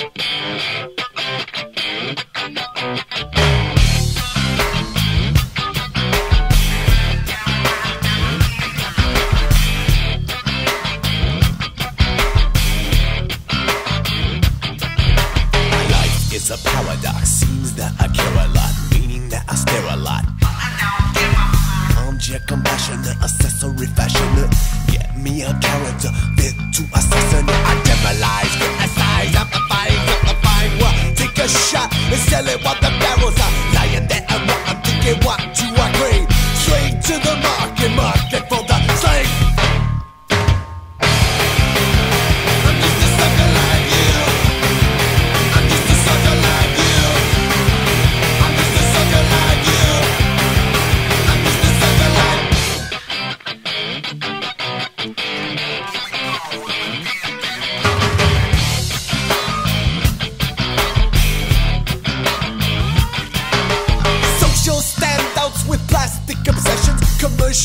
It's a paradox. Seems that I care a lot, meaning that I stare a lot. I don't give a fuck. Object compassionate, accessory fashionate. Get me a character fit to telling what the barrels are lying there around. I'm thinking what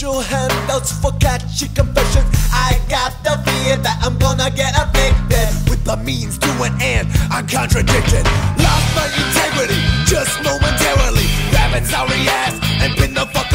Commercial handouts for catchy confessions. I got the fear that I'm gonna get addicted with the means to an end. I'm contradicted. Lost my integrity just momentarily. Grabbing sorry ass and pin the fucker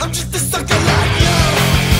I'm just a sucker like you.